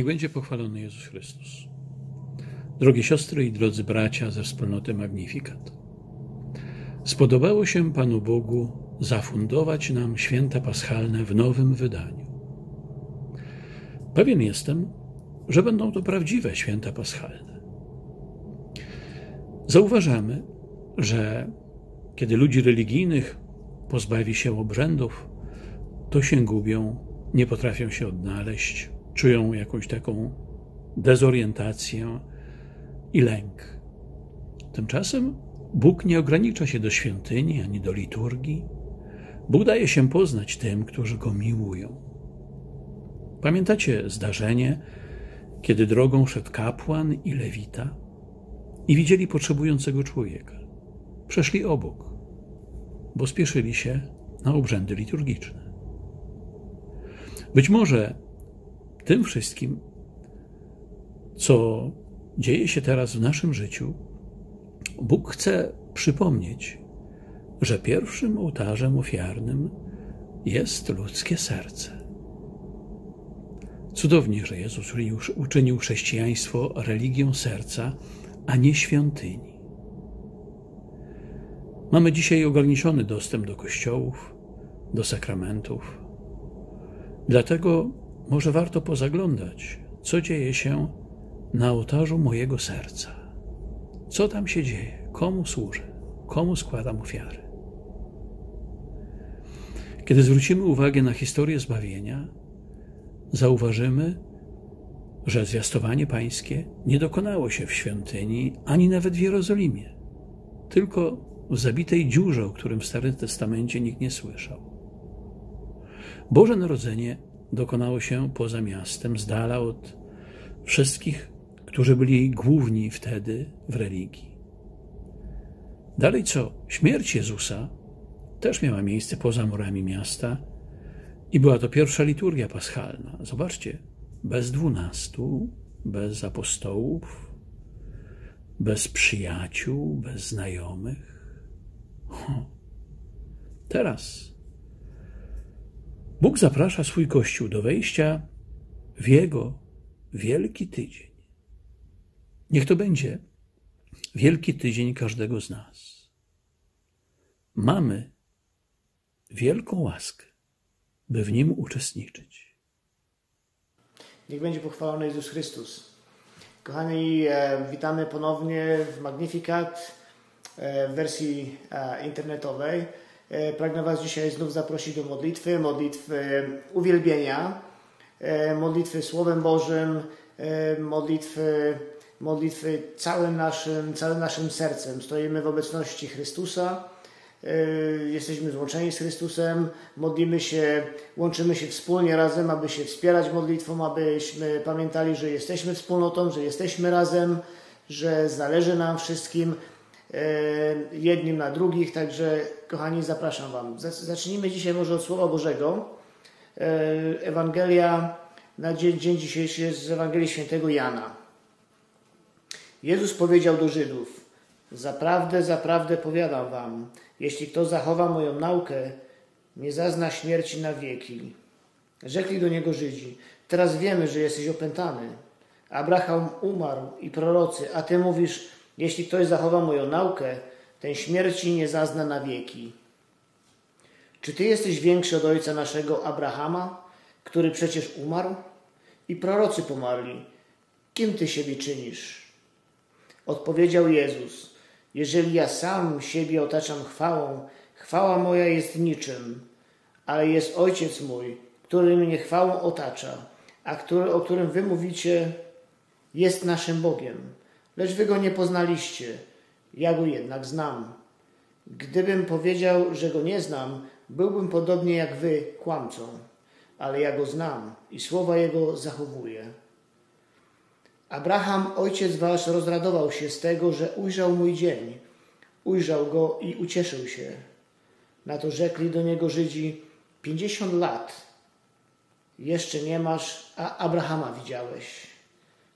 Niech będzie pochwalony Jezus Chrystus. Drogie siostry i drodzy bracia ze wspólnoty Magnifikat. Spodobało się Panu Bogu zafundować nam święta paschalne w nowym wydaniu. Pewien jestem, że będą to prawdziwe święta paschalne. Zauważamy, że kiedy ludzi religijnych pozbawi się obrzędów, to się gubią, nie potrafią się odnaleźć, czują jakąś taką dezorientację i lęk. Tymczasem Bóg nie ogranicza się do świątyni ani do liturgii. Bóg daje się poznać tym, którzy go miłują. Pamiętacie zdarzenie, kiedy drogą szedł kapłan i lewita i widzieli potrzebującego człowieka. Przeszli obok, bo spieszyli się na obrzędy liturgiczne. Być może tym wszystkim, co dzieje się teraz w naszym życiu, Bóg chce przypomnieć, że pierwszym ołtarzem ofiarnym jest ludzkie serce. Cudownie, że Jezus uczynił chrześcijaństwo religią serca, a nie świątyni. Mamy dzisiaj ograniczony dostęp do kościołów, do sakramentów. Dlatego może warto pozaglądać, co dzieje się na ołtarzu mojego serca. Co tam się dzieje? Komu służę? Komu składam ofiary? Kiedy zwrócimy uwagę na historię zbawienia, zauważymy, że zwiastowanie pańskie nie dokonało się w świątyni ani nawet w Jerozolimie, tylko w zabitej dziurze, o którym w Starym Testamencie nikt nie słyszał. Boże Narodzenie dokonało się poza miastem, z dala od wszystkich, którzy byli główni wtedy w religii. Dalej co? Śmierć Jezusa też miała miejsce poza murami miasta i była to pierwsza liturgia paschalna. Zobaczcie, bez dwunastu, bez apostołów, bez przyjaciół, bez znajomych. Teraz Bóg zaprasza swój Kościół do wejścia w Jego wielki tydzień. Niech to będzie wielki tydzień każdego z nas. Mamy wielką łaskę, by w nim uczestniczyć. Niech będzie pochwalony Jezus Chrystus. Kochani, e, witamy ponownie w Magnificat e, w wersji e, internetowej. E, pragnę Was dzisiaj znów zaprosić do modlitwy, modlitwy uwielbienia, e, modlitwy Słowem Bożym, e, modlitwy, modlitwy całym naszym, całym naszym sercem. Stoimy w obecności Chrystusa, jesteśmy złączeni z Chrystusem, modlimy się, łączymy się wspólnie razem, aby się wspierać modlitwą, abyśmy pamiętali, że jesteśmy wspólnotą, że jesteśmy razem, że zależy nam wszystkim E, jednym na drugich. Także, kochani, zapraszam Wam. Zacznijmy dzisiaj może od Słowa Bożego. E, Ewangelia na dzień, dzień dzisiejszy jest z Ewangelii Świętego Jana. Jezus powiedział do Żydów: Zaprawdę, zaprawdę powiadam Wam, jeśli kto zachowa moją naukę, nie zazna śmierci na wieki. Rzekli do niego Żydzi: Teraz wiemy, że jesteś opętany. Abraham umarł i prorocy, a ty mówisz, jeśli ktoś zachowa moją naukę, ten śmierci nie zazna na wieki. Czy ty jesteś większy od ojca naszego Abrahama, który przecież umarł? I prorocy pomarli. Kim ty siebie czynisz? Odpowiedział Jezus: Jeżeli ja sam siebie otaczam chwałą, chwała moja jest niczym, ale jest Ojciec mój, który mnie chwałą otacza, a który, o którym wy mówicie, jest naszym Bogiem lecz wy go nie poznaliście. Ja go jednak znam. Gdybym powiedział, że go nie znam, byłbym podobnie jak wy kłamcą, ale ja go znam i słowa jego zachowuję. Abraham, ojciec wasz, rozradował się z tego, że ujrzał mój dzień. Ujrzał go i ucieszył się. Na to rzekli do niego Żydzi: Pięćdziesiąt lat jeszcze nie masz, a Abrahama widziałeś.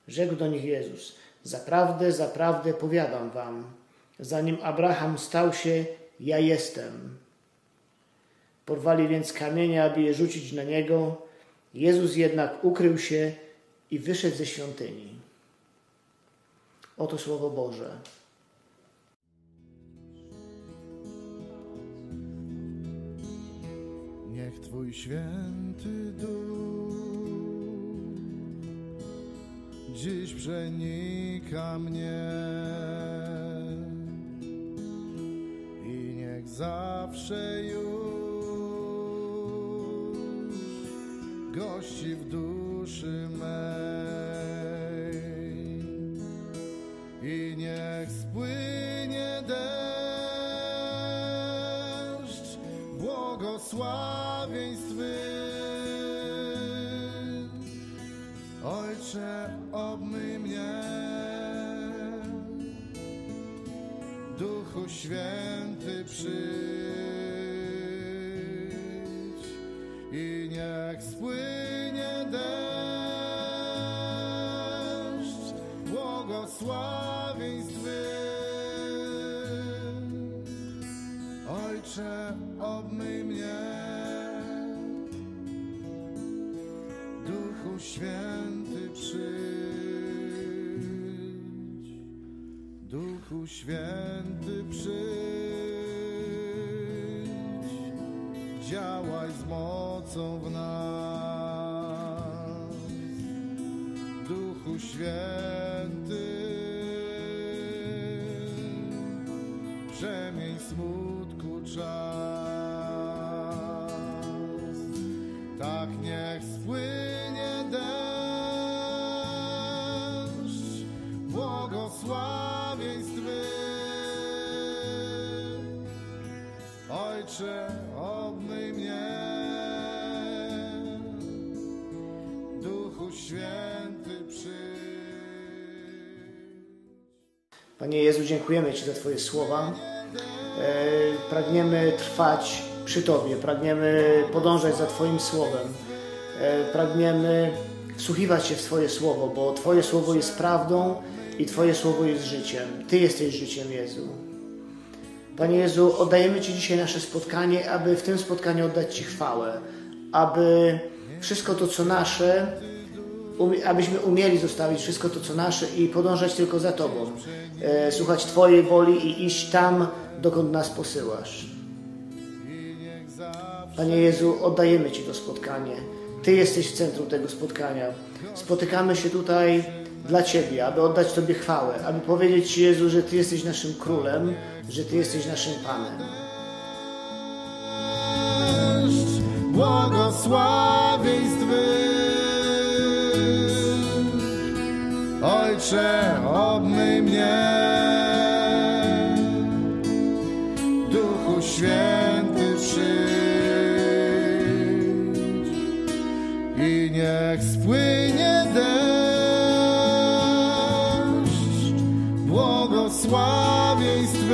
Rzekł do nich Jezus: Zaprawdę, zaprawdę powiadam wam, zanim Abraham stał się, ja jestem. Porwali więc kamienie, aby je rzucić na niego. Jezus jednak ukrył się i wyszedł ze świątyni. Oto Słowo Boże. Niech Twój święty duch dziś przenika mnie. I niech zawsze już gości w duszy mej. I niech spłynie deszcz błogosławieństw Święty przyjdź i niech spłynie deszcz. Błogosławieństw. Ojcze, obmyj mnie, Duchu Święty Duchu Święty przyjdź, działaj z mocą w nas, Duchu Święty, przemień smutku czas. Tak niech spłynie deszcz błogosławieństw Panie Jezu, dziękujemy Ci za Twoje słowa. E, pragniemy trwać przy Tobie, pragniemy podążać za Twoim słowem, e, pragniemy wsłuchiwać się w Twoje słowo, bo Twoje słowo jest prawdą i Twoje słowo jest życiem. Ty jesteś życiem, Jezu. Panie Jezu, oddajemy Ci dzisiaj nasze spotkanie, aby w tym spotkaniu oddać Ci chwałę, aby wszystko to, co nasze, abyśmy umieli zostawić wszystko to, co nasze i podążać tylko za Tobą, e, słuchać Twojej woli i iść tam, dokąd nas posyłasz. Panie Jezu, oddajemy Ci to spotkanie. Ty jesteś w centrum tego spotkania. Spotykamy się tutaj dla Ciebie, aby oddać Tobie chwałę, aby powiedzieć Ci, Jezu, że Ty jesteś naszym królem, że Ty jesteś naszym Panem. deszcz Ojcze, obmyj mnie, Duchu Święty przyjdź i niech spłynie deszcz błogosławieństw.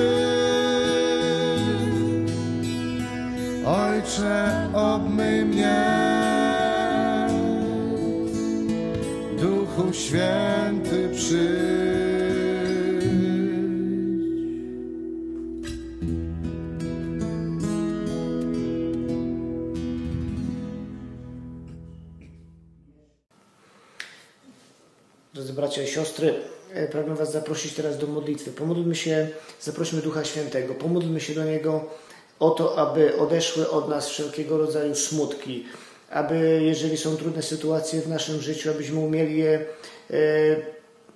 Ojcze, obmyj mnie, Duchu Święty bracia i siostry, e, pragnę Was zaprosić teraz do modlitwy. Pomódlmy się, zaprośmy Ducha Świętego, pomódlmy się do Niego o to, aby odeszły od nas wszelkiego rodzaju smutki, aby jeżeli są trudne sytuacje w naszym życiu, abyśmy umieli je e,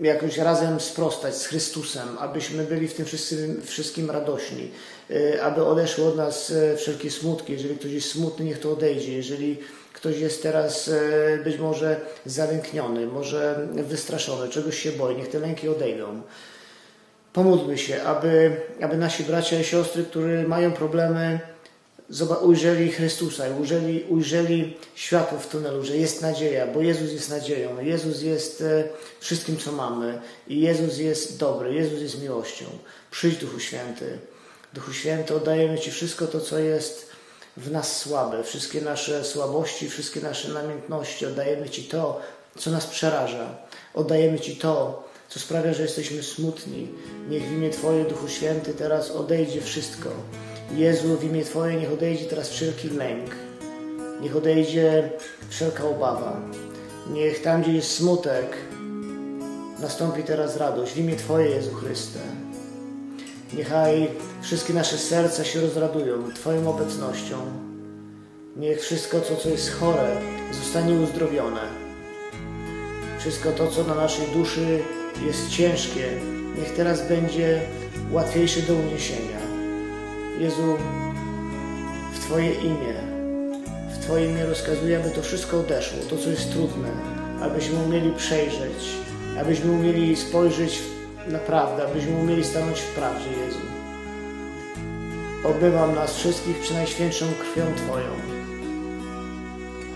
jakoś razem sprostać z Chrystusem, abyśmy byli w tym wszystkim, wszystkim radośni, e, aby odeszły od nas wszelkie smutki. Jeżeli ktoś jest smutny, niech to odejdzie. Jeżeli ktoś jest teraz e, być może zalękniony, może wystraszony, czegoś się boi, niech te lęki odejdą. Pomódlmy się, aby, aby nasi bracia i siostry, którzy mają problemy, ujrzeli Chrystusa ujrzeli, ujrzeli światło w tunelu, że jest nadzieja, bo Jezus jest nadzieją, Jezus jest e, wszystkim, co mamy i Jezus jest dobry, Jezus jest miłością. Przyjdź Duchu Święty. Duchu Święty, oddajemy Ci wszystko to, co jest w nas słabe, wszystkie nasze słabości, wszystkie nasze namiętności. Oddajemy Ci to, co nas przeraża. Oddajemy Ci to, co sprawia, że jesteśmy smutni. Niech w imię Twoje, Duchu Święty, teraz odejdzie wszystko. Jezu, w imię Twoje niech odejdzie teraz wszelki lęk. Niech odejdzie wszelka obawa. Niech tam, gdzie jest smutek, nastąpi teraz radość w imię Twoje, Jezu Chryste. Niechaj wszystkie nasze serca się rozradują Twoją obecnością. Niech wszystko to, co jest chore, zostanie uzdrowione. Wszystko to, co na naszej duszy jest ciężkie, niech teraz będzie łatwiejsze do uniesienia. Jezu, w Twoje imię, w Twoje imię rozkazuję, aby to wszystko odeszło, to, co jest trudne, abyśmy umieli przejrzeć, abyśmy umieli spojrzeć na prawdę, abyśmy umieli stanąć w prawdzie, Jezu. Obywam nas wszystkich przy najświętszą krwią Twoją.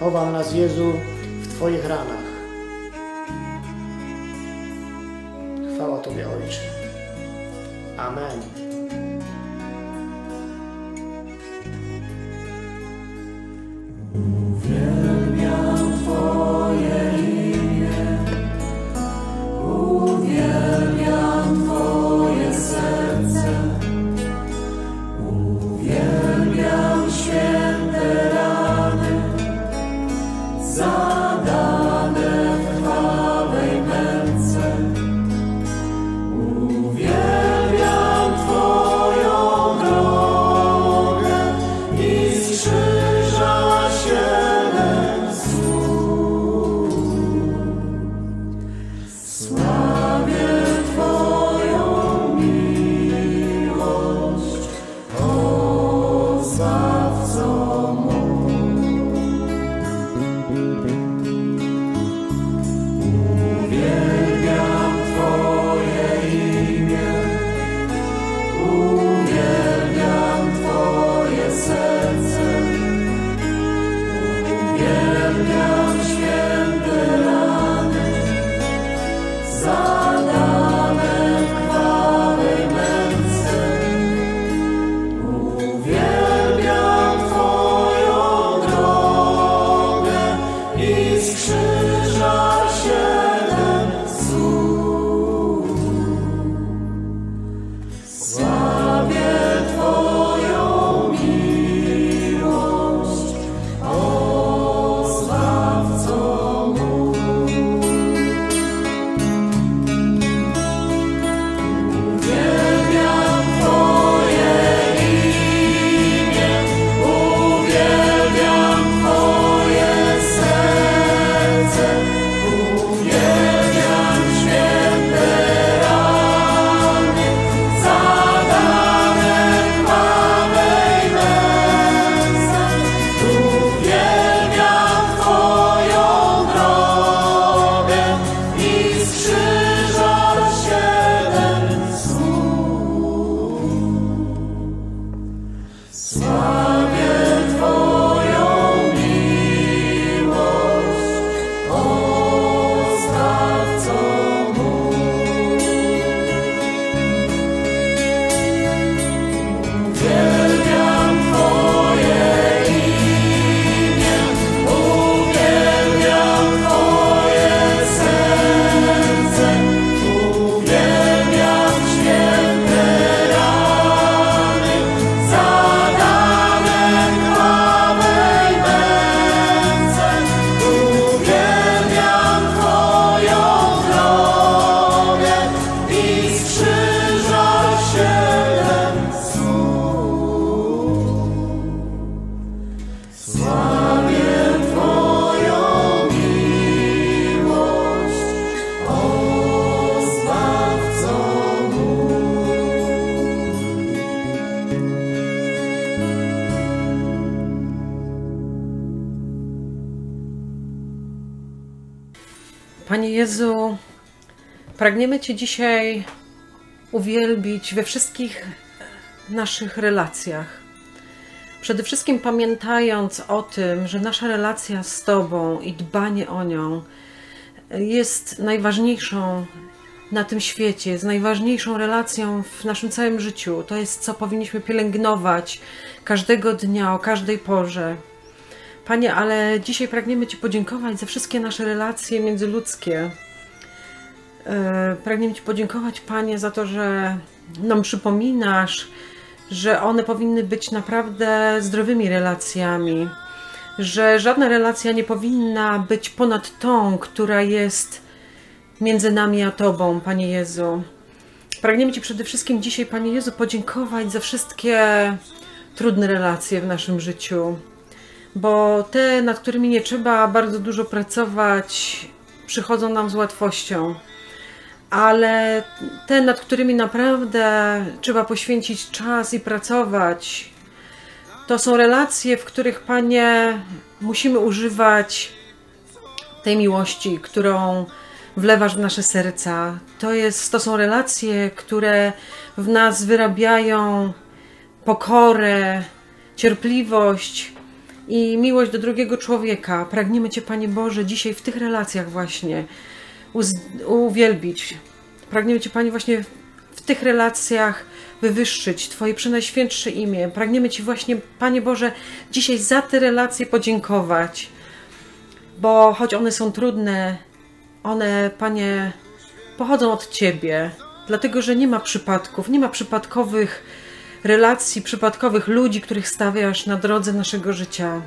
Chowam nas, Jezu, w Twoich ranach. Chwała Tobie, Ojcze. Amen. Panie Cię dzisiaj uwielbić we wszystkich naszych relacjach. Przede wszystkim pamiętając o tym, że nasza relacja z Tobą i dbanie o nią jest najważniejszą na tym świecie, jest najważniejszą relacją w naszym całym życiu. To jest, co powinniśmy pielęgnować każdego dnia, o każdej porze. Panie, ale dzisiaj pragniemy Ci podziękować za wszystkie nasze relacje międzyludzkie. E, pragniemy Ci podziękować, Panie, za to, że nam przypominasz, że one powinny być naprawdę zdrowymi relacjami. że żadna relacja nie powinna być ponad tą, która jest między nami a Tobą, Panie Jezu. Pragniemy Ci przede wszystkim dzisiaj, Panie Jezu, podziękować za wszystkie trudne relacje w naszym życiu, bo te, nad którymi nie trzeba bardzo dużo pracować, przychodzą nam z łatwością. Ale te, nad którymi naprawdę trzeba poświęcić czas i pracować, to są relacje, w których, Panie, musimy używać tej miłości, którą wlewasz w nasze serca. To, jest, to są relacje, które w nas wyrabiają pokorę, cierpliwość i miłość do drugiego człowieka. Pragniemy Cię, Panie Boże, dzisiaj w tych relacjach właśnie uwielbić. Pragniemy Cię, Panie, właśnie w tych relacjach wywyższyć Twoje przenajświętsze imię. Pragniemy Ci właśnie, Panie Boże, dzisiaj za te relacje podziękować, bo choć one są trudne, one, Panie, pochodzą od Ciebie, dlatego że nie ma przypadków, nie ma przypadkowych relacji, przypadkowych ludzi, których stawiasz na drodze naszego życia.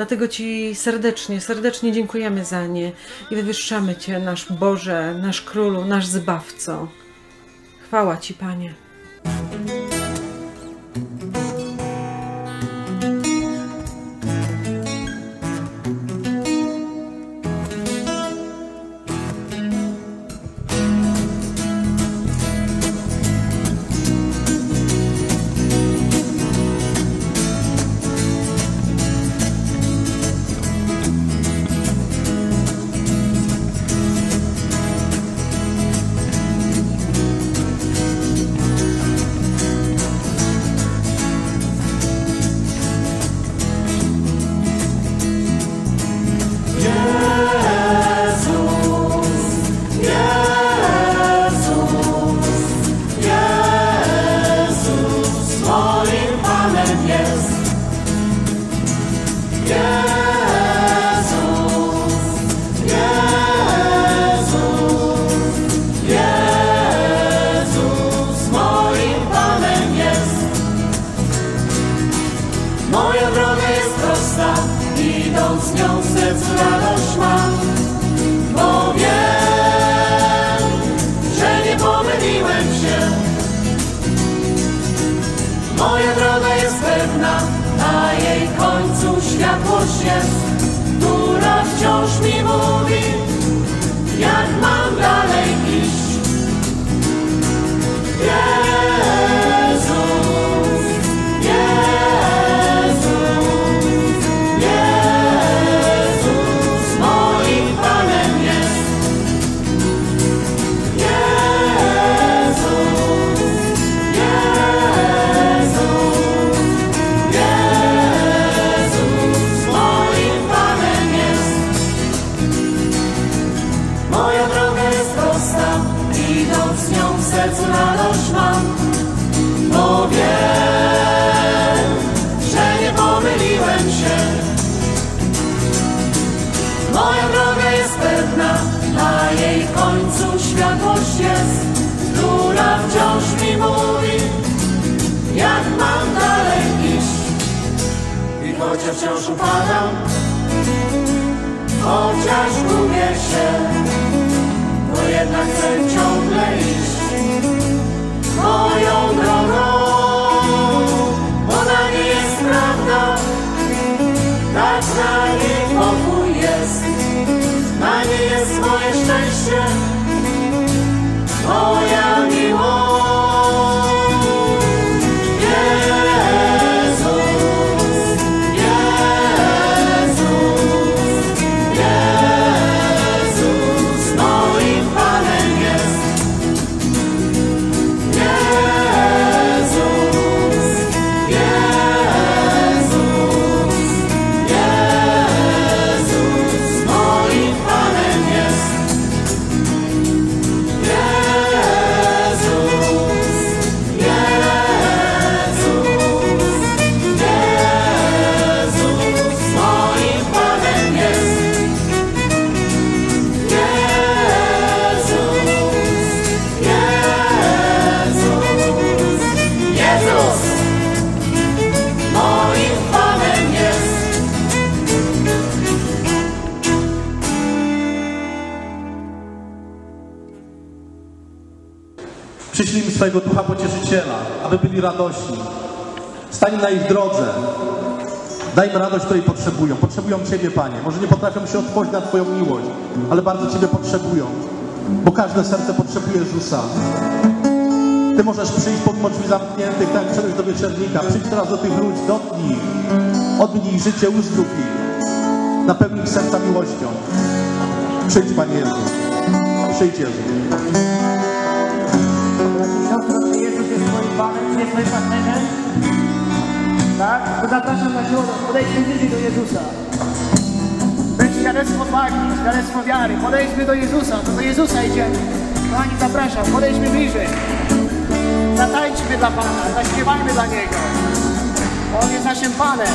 Dlatego Ci serdecznie, serdecznie dziękujemy za nie i wywyższamy Cię, nasz Boże, nasz Królu, nasz Zbawco. Chwała Ci, Panie. chociaż wciąż upadam Chociaż gubię się Bo jednak chcę ciągle iść Moją drogą. Ona nie jest prawda Tak na niej pokój jest Na niej jest moje szczęście Moja miłość. Pocieszyciela, aby byli radośni. Stań na ich drodze. Daj im radość, której potrzebują. Potrzebują Ciebie, Panie. Może nie potrafią się otworzyć na Twoją miłość, ale bardzo Ciebie potrzebują. Bo każde serce potrzebuje Jezusa. Ty możesz przyjść pomimo drzwi zamkniętych, tak jak przyszedłeś do wieczernika. Przyjdź teraz do tych ludzi, dotknij ich życie, uzdrów ich. Napełnij serca miłością. Przyjdź, Panie Jezu. Przyjdź, Jezu. Jest Twoim partnerem? Tak? To zapraszam na środę. Podejdźmy bliżej do Jezusa. Jest świadectwo odwagi, świadectwo wiary. Podejdźmy do Jezusa, to do Jezusa idziemy. Kochani, zapraszam, podejdźmy bliżej. Zatańczmy dla Pana, zaśpiewajmy dla Niego. On jest naszym Panem.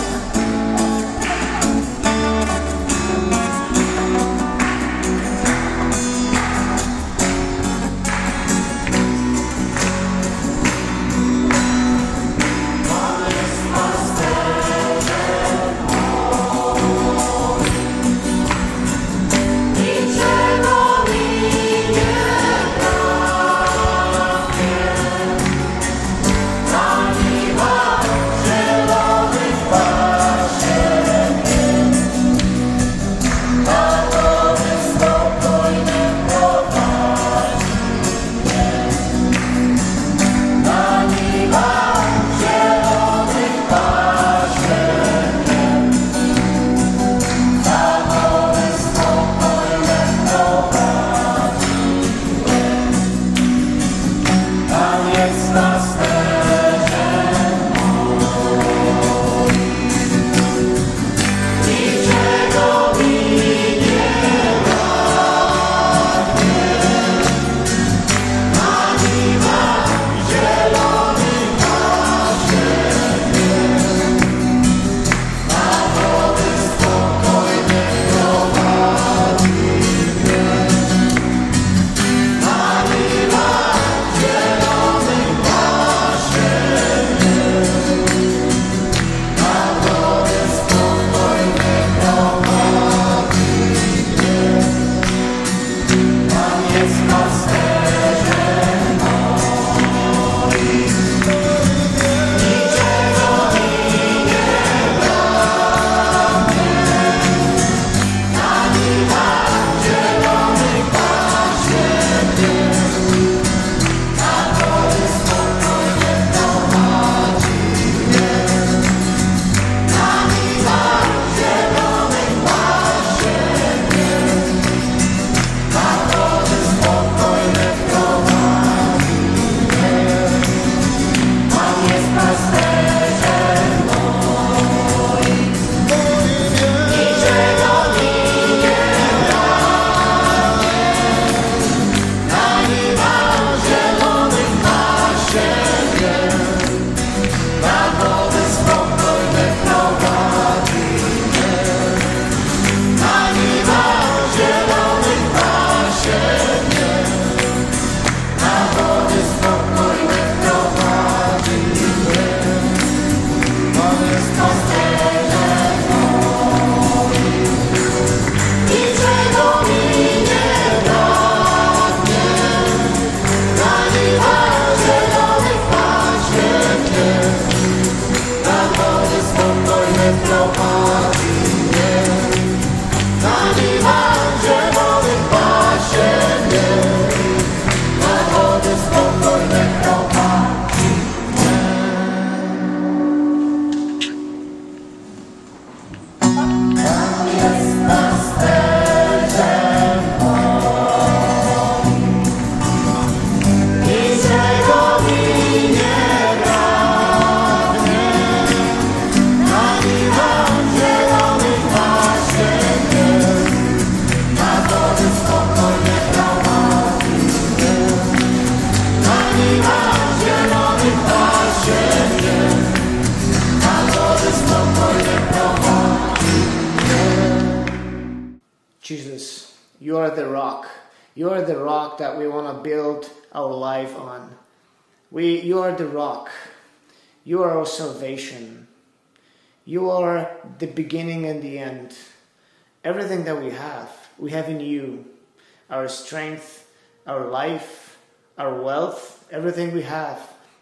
Wealth, everything we have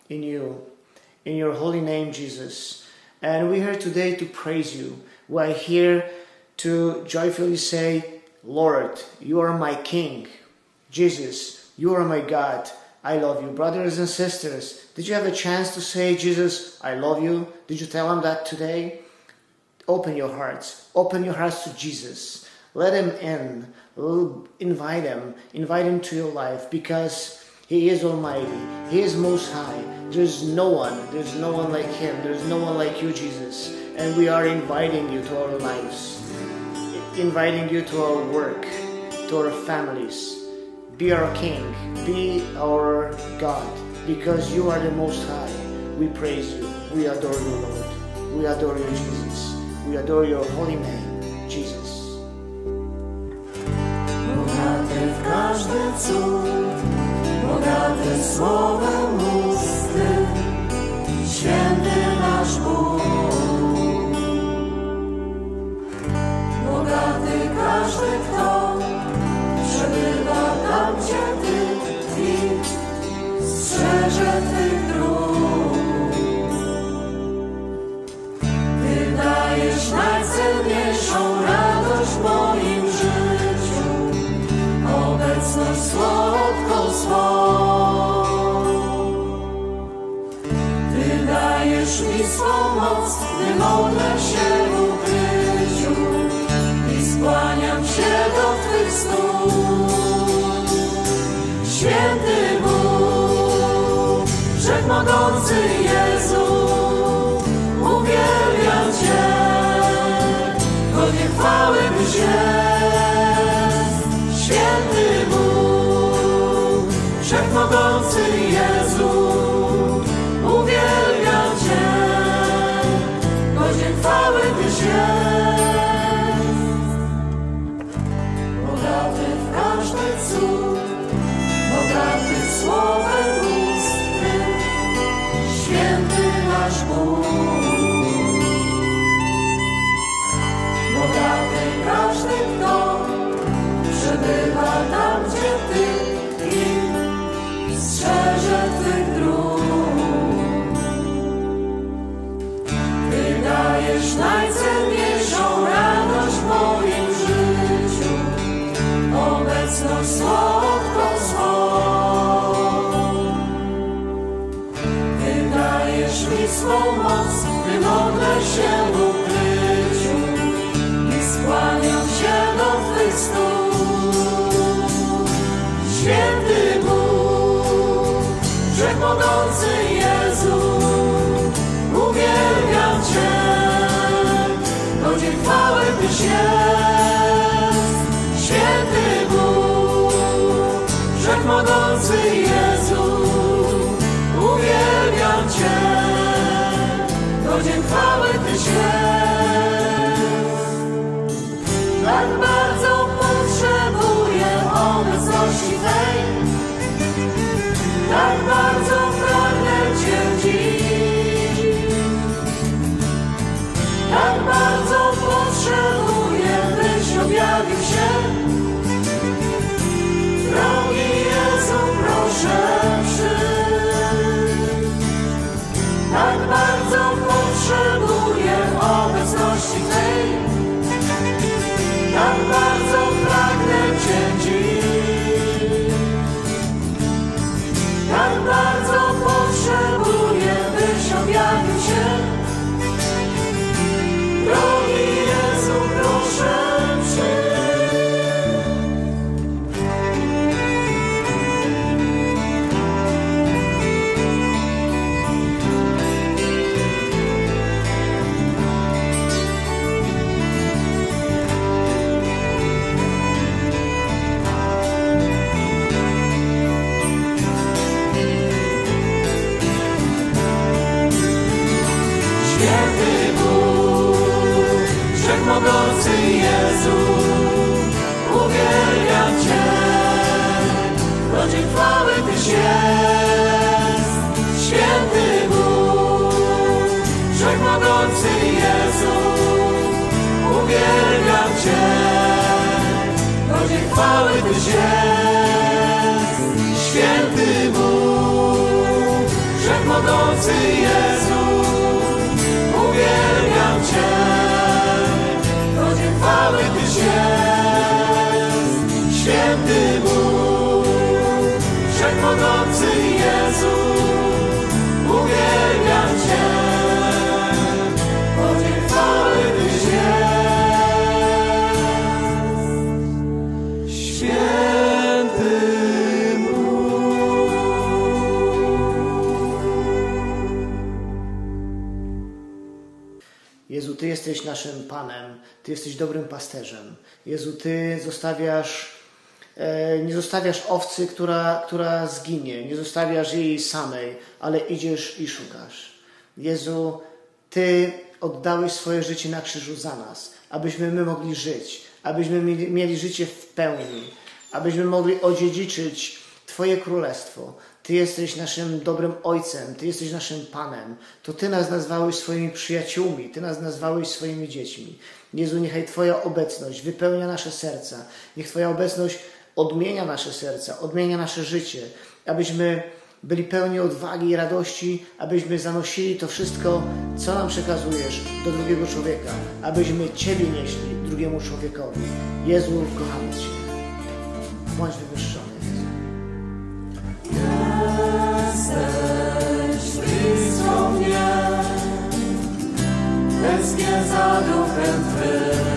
in you, in your holy name, Jesus. And we're here today to praise you. We are here to joyfully say, Lord, you are my King. Jesus, you are my God. I love you. Brothers and sisters, did you have a chance to say, Jesus, I love you? Did you tell him that today? Open your hearts. Open your hearts to Jesus. Let him in. Invite him. Invite him to your life because he is almighty. He is most high. There's no one. There's no one like him. There's no one like you, Jesus. And we are inviting you to our lives. Inviting you to our work, to our families. Be our King. Be our God. Because you are the most high. We praise you. We adore you, Lord. We adore you, Jesus. We adore your holy name, Jesus. Bogaty słowem usty, święty nasz Bóg. Bogaty każdy, kto przebywa tam, gdzie Ty tkwi, strzeże Twych dróg. Ty dajesz najcenniejszą radość w moim życiu, obecność słodką swą. Mi swą moc, gdy modlę się w ukryciu i skłaniam się do Twych stóp. Święty najcenniejszą radość w moim życiu, obecność słodką swą. Ty dajesz mi swą moc, gdy modlę się zostawiasz, e, nie zostawiasz owcy, która, która zginie, nie zostawiasz jej samej, ale idziesz i szukasz. Jezu, Ty oddałeś swoje życie na krzyżu za nas, abyśmy my mogli żyć, abyśmy mieli, mieli życie w pełni, abyśmy mogli odziedziczyć Twoje królestwo. Ty jesteś naszym dobrym ojcem, Ty jesteś naszym Panem. To Ty nas nazwałeś swoimi przyjaciółmi, Ty nas nazwałeś swoimi dziećmi. Jezu, niechaj Twoja obecność wypełnia nasze serca. Niech Twoja obecność odmienia nasze serca, odmienia nasze życie, abyśmy byli pełni odwagi i radości, abyśmy zanosili to wszystko, co nam przekazujesz do drugiego człowieka, abyśmy Ciebie nieśli drugiemu człowiekowi. Jezu, kochamy Cię. Bądź wywyższony. Jezu. Związków prędwych.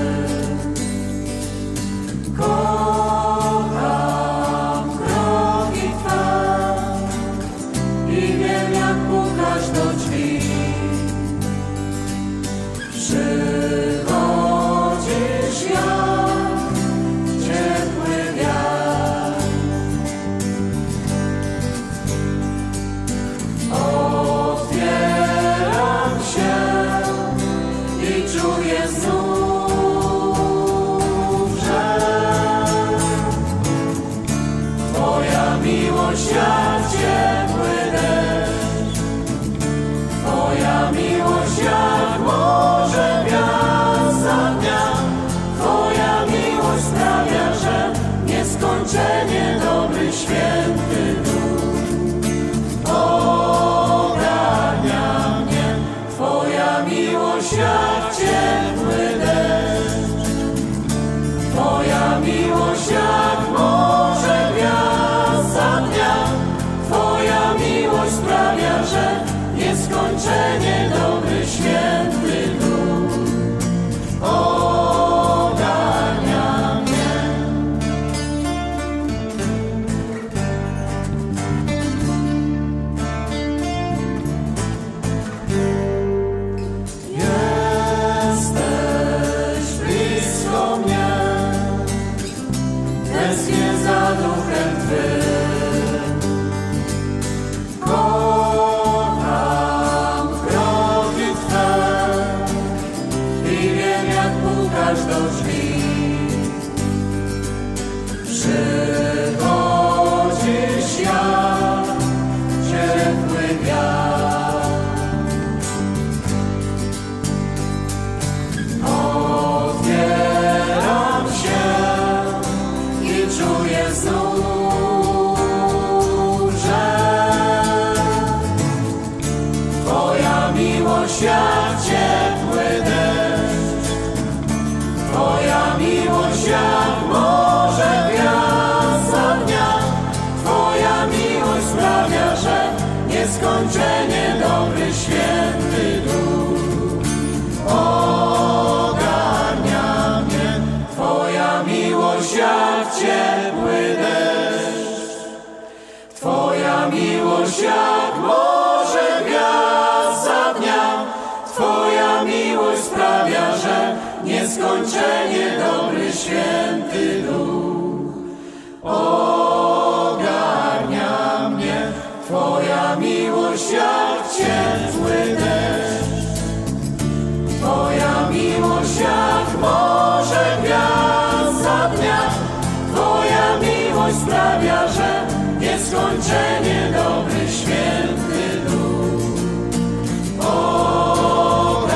Nieskończenie dobry święty duch ogarnia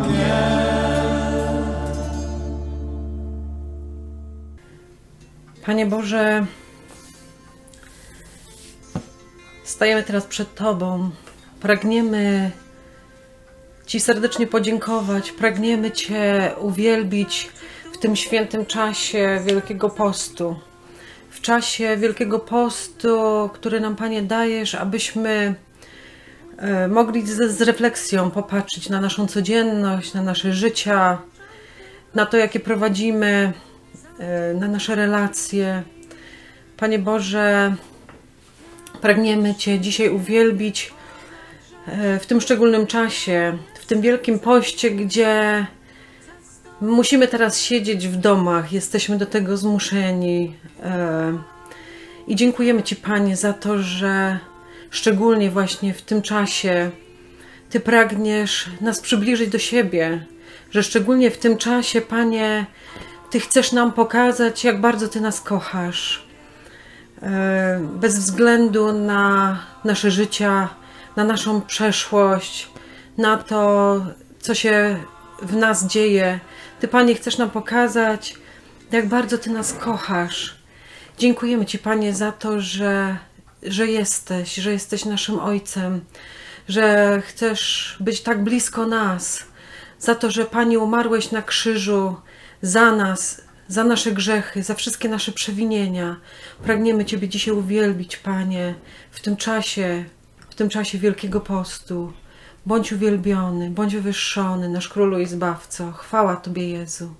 mnie. Panie Boże, stajemy teraz przed Tobą. Pragniemy Ci serdecznie podziękować, pragniemy Cię uwielbić w tym świętym czasie Wielkiego Postu. Czasie Wielkiego Postu, który nam Panie dajesz, abyśmy e, mogli z, z refleksją popatrzeć na naszą codzienność, na nasze życia, na to, jakie prowadzimy, e, na nasze relacje. Panie Boże, pragniemy Cię dzisiaj uwielbić e, w tym szczególnym czasie, w tym wielkim poście, gdzie musimy teraz siedzieć w domach, jesteśmy do tego zmuszeni. E, I dziękujemy Ci, Panie, za to, że szczególnie właśnie w tym czasie Ty pragniesz nas przybliżyć do siebie, że szczególnie w tym czasie, Panie, Ty chcesz nam pokazać, jak bardzo Ty nas kochasz. E, Bez względu na nasze życia, na naszą przeszłość, na to, co się w nas dzieje. Ty, Panie, chcesz nam pokazać, jak bardzo Ty nas kochasz. Dziękujemy Ci, Panie, za to, że, że jesteś, że jesteś naszym Ojcem, że chcesz być tak blisko nas, za to, że Panie umarłeś na krzyżu za nas, za nasze grzechy, za wszystkie nasze przewinienia. Pragniemy Ciebie dzisiaj uwielbić, Panie, w tym czasie, w tym czasie Wielkiego Postu. Bądź uwielbiony, bądź wywyższony, nasz Królu i Zbawco. Chwała Tobie, Jezu.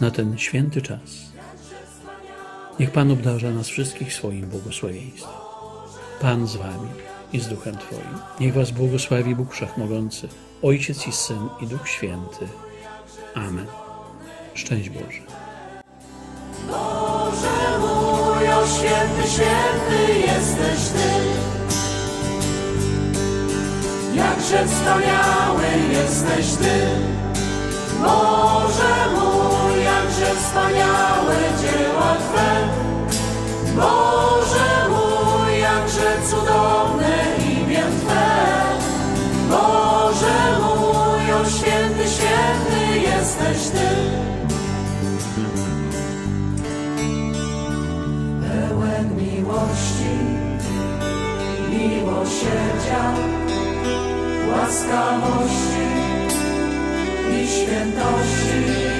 Na ten święty czas. Niech Pan obdarza nas wszystkich swoim błogosławieństwem. Pan z Wami i z Duchem Twoim. Niech Was błogosławi Bóg Wszechmogący, Ojciec i Syn i Duch Święty. Amen. Szczęść Boże. Boże mój, o święty, święty jesteś Ty. Jakże wspaniały jesteś Ty. Boże mój, wspaniałe dzieła Twe. Boże mój, jakże cudowne imię Twe. Boże mój, o święty, święty jesteś Ty. pełen miłości, miłosierdzia, łaskawości i świętości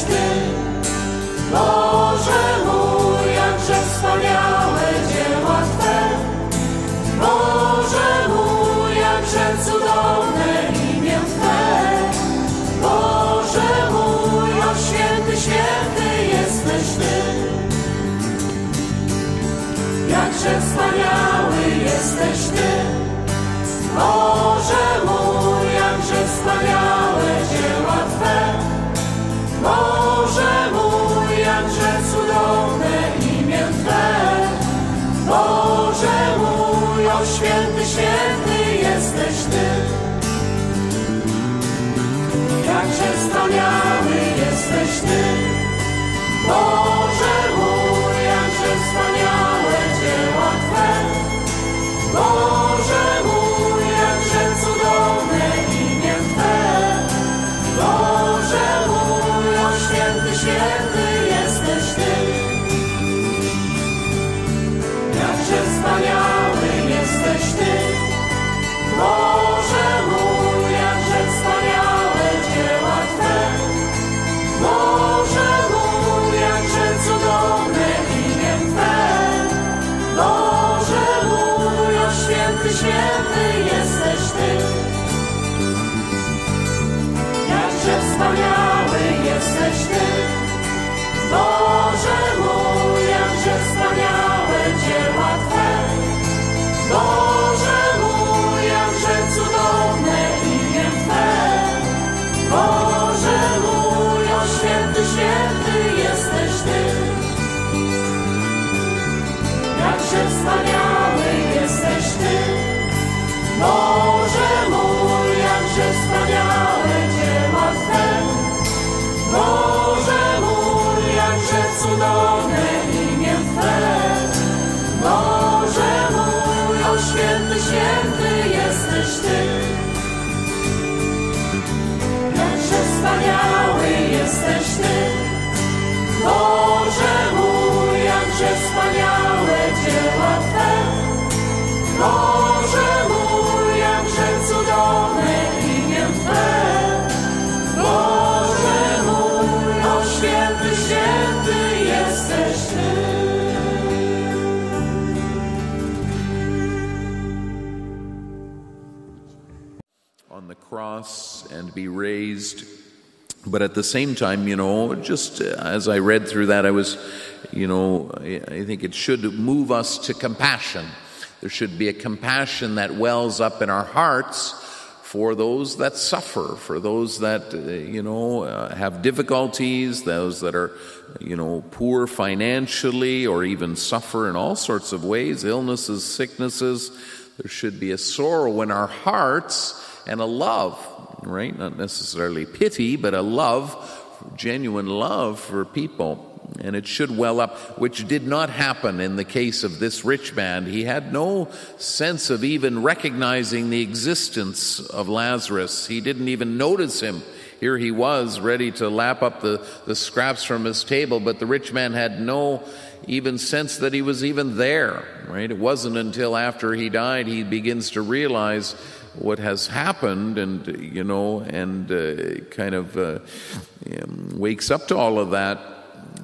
jesteś Boże mój, jakże wspaniałe dzieła Twe. Boże mój, jakże cudowne imię Twe. Boże mój, o święty, święty jesteś Ty. Jakże wspaniały jesteś Ty. Boże mój, jakże wspaniałe cross and be raised. But at the same time, you know, just uh, as I read through that, I was, you know, I, I think it should move us to compassion. There should be a compassion that wells up in our hearts for those that suffer, for those that, uh, you know, uh, have difficulties, those that are, you know, poor financially or even suffer in all sorts of ways, illnesses, sicknesses. There should be a sorrow in our hearts and a love, right? Not necessarily pity, but a love, genuine love for people and it should well up, which did not happen in the case of this rich man. He had no sense of even recognizing the existence of Lazarus. He didn't even notice him. Here he was, ready to lap up the, the scraps from his table, but the rich man had no even sense that he was even there, right? It wasn't until after he died he begins to realize what has happened and, you know, and uh, kind of uh, um, wakes up to all of that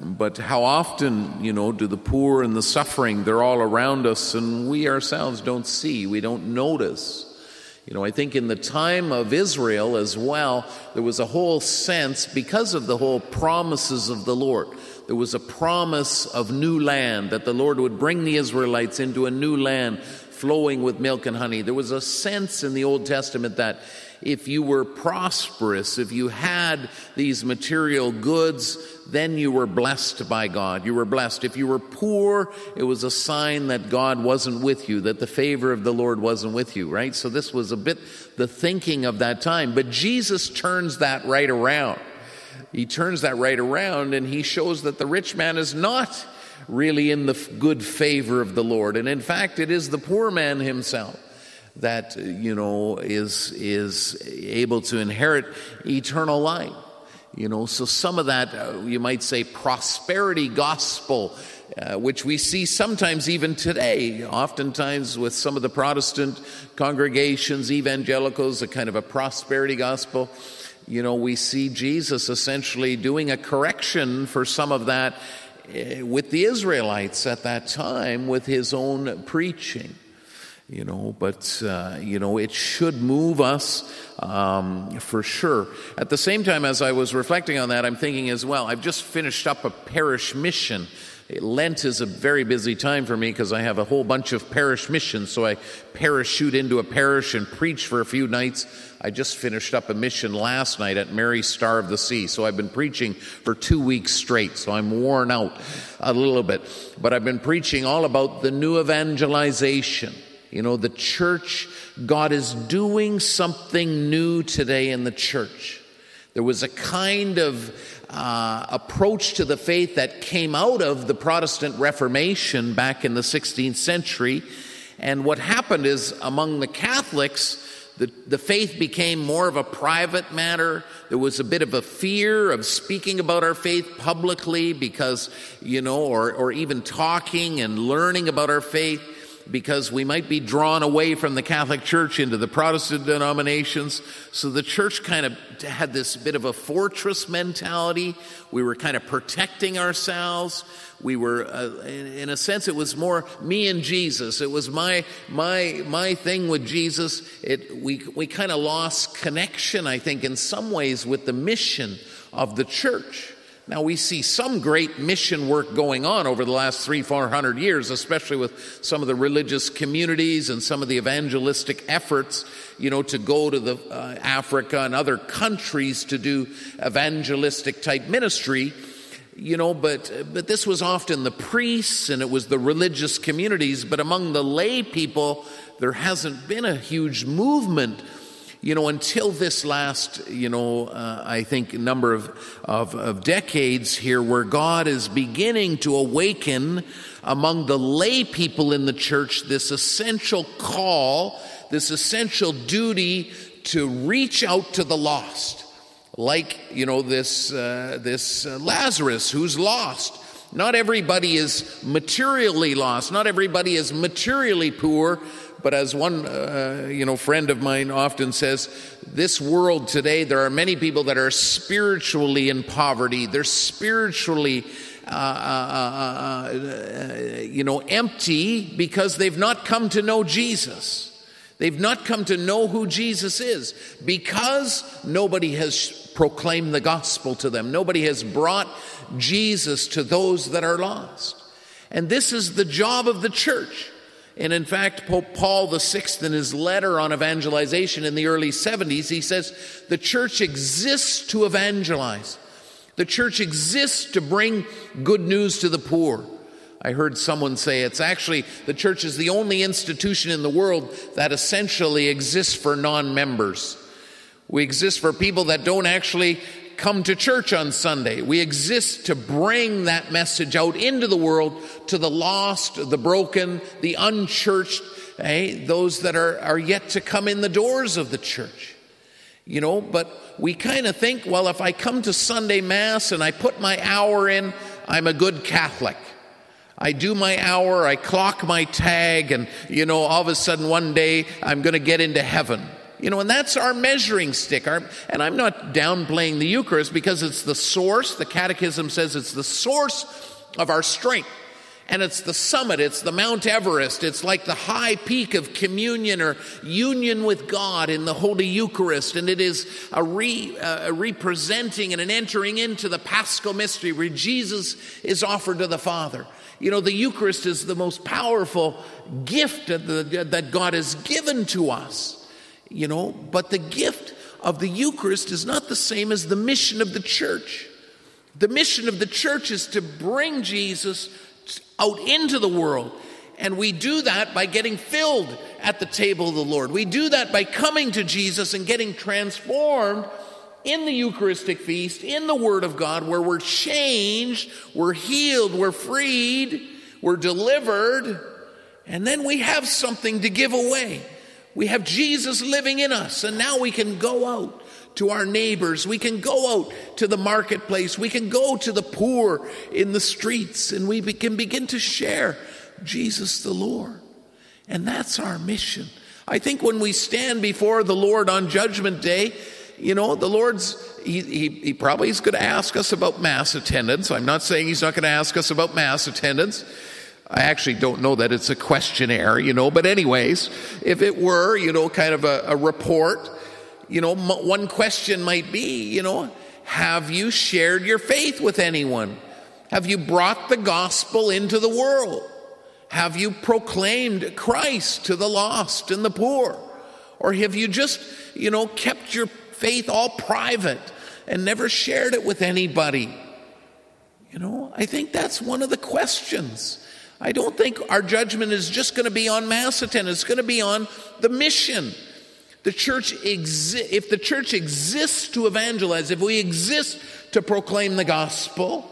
but how often, you know, do the poor and the suffering, they're all around us and we ourselves don't see, we don't notice. You know, I think in the time of Israel as well, there was a whole sense, because of the whole promises of the Lord, there was a promise of new land, that the Lord would bring the Israelites into a new land flowing with milk and honey. There was a sense in the Old Testament that if you were prosperous, if you had these material goods, then you were blessed by God. You were blessed. If you were poor, it was a sign that God wasn't with you, that the favor of the Lord wasn't with you, right? So this was a bit the thinking of that time. But Jesus turns that right around. He turns that right around and he shows that the rich man is not really in the good favor of the Lord. And in fact, it is the poor man himself that you know is is able to inherit eternal life you know so some of that uh, you might say prosperity gospel uh, which we see sometimes even today oftentimes with some of the protestant congregations evangelicals a kind of a prosperity gospel you know we see jesus essentially doing a correction for some of that uh, with the israelites at that time with his own preaching you know, but, uh, you know, it should move us um, for sure. At the same time, as I was reflecting on that, I'm thinking as well, I've just finished up a parish mission. Lent is a very busy time for me because I have a whole bunch of parish missions. So I parachute into a parish and preach for a few nights. I just finished up a mission last night at Mary Star of the Sea. So I've been preaching for two weeks straight. So I'm worn out a little bit. But I've been preaching all about the new evangelization you know, the church, God is doing something new today in the church. There was a kind of uh, approach to the faith that came out of the Protestant Reformation back in the 16th century. And what happened is among the Catholics, the, the faith became more of a private matter. There was a bit of a fear of speaking about our faith publicly because, you know, or, or even talking and learning about our faith because we might be drawn away from the Catholic Church into the Protestant denominations. So the church kind of had this bit of a fortress mentality. We were kind of protecting ourselves. We were, uh, in a sense, it was more me and Jesus. It was my my my thing with Jesus. It we we kind of lost connection, I think, in some ways with the mission of the church. Now, we see some great mission work going on over the last three, four hundred years, especially with some of the religious communities and some of the evangelistic efforts, you know, to go to the uh, Africa and other countries to do evangelistic type ministry. You know, but but this was often the priests and it was the religious communities, but among the lay people, there hasn't been a huge movement you know, until this last, you know, uh, I think number of, of, of decades here, where God is beginning to awaken among the lay people in the church this essential call, this essential duty to reach out to the lost. Like, you know, this, uh, this uh, Lazarus who's lost. Not everybody is materially lost, not everybody is materially poor, but as one uh, you know friend of mine often says, this world today there are many people that are spiritually in poverty. They're spiritually uh, uh, uh, uh you know empty because they've not come to know Jesus. They've not come to know who Jesus is because nobody has proclaimed the gospel to them. Nobody has brought Jesus to those that are lost. And this is the job of the church. And in fact, Pope Paul VI, in his letter on evangelization in the early 70s, he says the church exists to evangelize. The church exists to bring good news to the poor. I heard someone say it's actually the church is the only institution in the world that essentially exists for non members. We exist for people that don't actually come to church on Sunday. We exist to bring that message out into the world to the lost, the broken, the unchurched, eh, those that are, are yet to come in the doors of the church. You know, but we kind of think, well, if I come to Sunday Mass and I put my hour in, I'm a good Catholic. I do my hour, I clock my tag, and, you know, all of a sudden one day I'm going to get into heaven. You know, and that's our measuring stick. Our, and I'm not downplaying the Eucharist because it's the source. The Catechism says it's the source of our strength. And it's the summit, it's the Mount Everest, it's like the high peak of communion or union with God in the Holy Eucharist. And it is a, re, uh, a representing and an entering into the paschal mystery where Jesus is offered to the Father. You know, the Eucharist is the most powerful gift that, God has given to us, you know, but the gift of the Eucharist is not the same as the mission of the church. The mission of the church is to bring Jesus out into the world. And we do that by getting filled at the table of the Lord. We do that by coming to Jesus and getting transformed in the Eucharistic feast, in the Word of God, where we're changed, we're healed, we're freed, we're delivered, and then we have something to give away. We have Jesus living in us, and now we can go out to our neighbors. We can go out to the marketplace. We can go to the poor in the streets, and we can begin to share Jesus the Lord. And that's our mission. I think when we stand before the Lord on Judgment Day, you know, the Lord's, he, he, he probably is going to ask us about Mass attendance. I'm not saying he's not going to ask us about Mass attendance. I actually don't know that it's a questionnaire, you know, but anyways, if it were, you know, kind of a, a report, you know, m- one question might be, you know, have you shared your faith with anyone? Have you brought the gospel into the world? Have you proclaimed Christ to the lost and the poor? Or have you just, you know, kept your faith all private and never shared it with anybody? You know, I think that's one of the questions. I don't think our judgment is just going to be on mass it's going to be on the mission. The church exi- if the church exists to evangelize, if we exist to proclaim the gospel,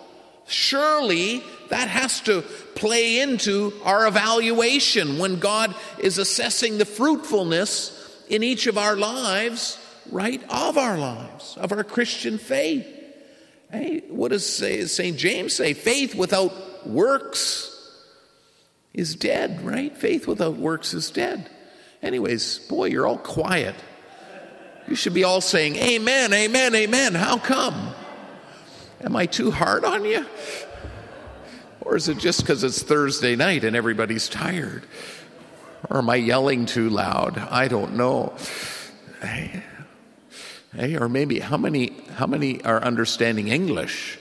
surely that has to play into our evaluation when God is assessing the fruitfulness in each of our lives right, of our lives, of our Christian faith. Hey, what does St. James say? Faith without works is dead, right? Faith without works is dead. Anyways, boy, you're all quiet. You should be all saying, Amen, Amen, Amen. How come? Am I too hard on you? Or is it just because it's Thursday night and everybody's tired? Or am I yelling too loud? I don't know. Hey, Hey, or maybe how many how many are understanding English?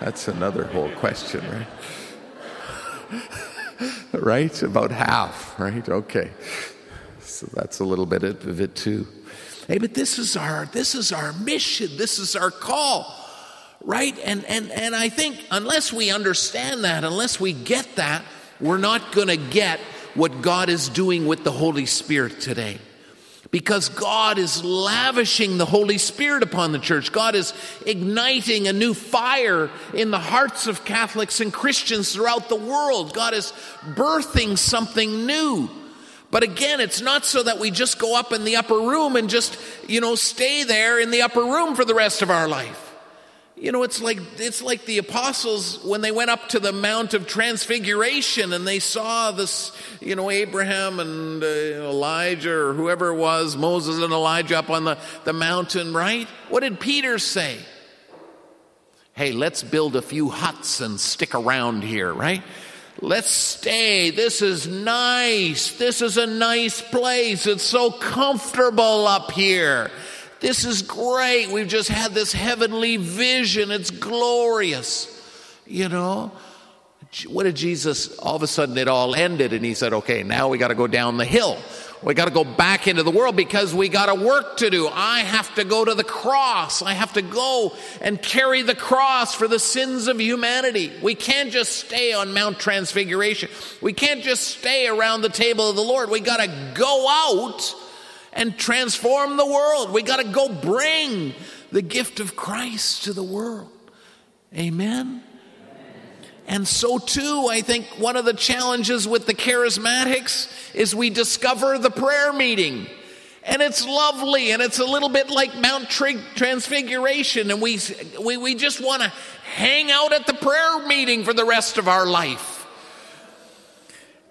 That's another whole question, right? right? About half, right? Okay. So that's a little bit of it too. Hey, but this is our this is our mission. This is our call. Right? And and and I think unless we understand that, unless we get that, we're not going to get what God is doing with the Holy Spirit today because God is lavishing the Holy Spirit upon the church. God is igniting a new fire in the hearts of Catholics and Christians throughout the world. God is birthing something new. But again, it's not so that we just go up in the upper room and just, you know, stay there in the upper room for the rest of our life. You know, it's like it's like the apostles when they went up to the Mount of Transfiguration and they saw this, you know, Abraham and uh, Elijah or whoever it was, Moses and Elijah up on the, the mountain, right? What did Peter say? Hey, let's build a few huts and stick around here, right? Let's stay. This is nice. This is a nice place. It's so comfortable up here. This is great. We've just had this heavenly vision. It's glorious. You know? What did Jesus, all of a sudden it all ended and he said, okay, now we got to go down the hill. We got to go back into the world because we got a work to do. I have to go to the cross. I have to go and carry the cross for the sins of humanity. We can't just stay on Mount Transfiguration. We can't just stay around the table of the Lord. We got to go out and transform the world. We got to go bring the gift of Christ to the world. Amen. And so, too, I think one of the challenges with the charismatics is we discover the prayer meeting. And it's lovely, and it's a little bit like Mount Transfiguration, and we, we, we just want to hang out at the prayer meeting for the rest of our life.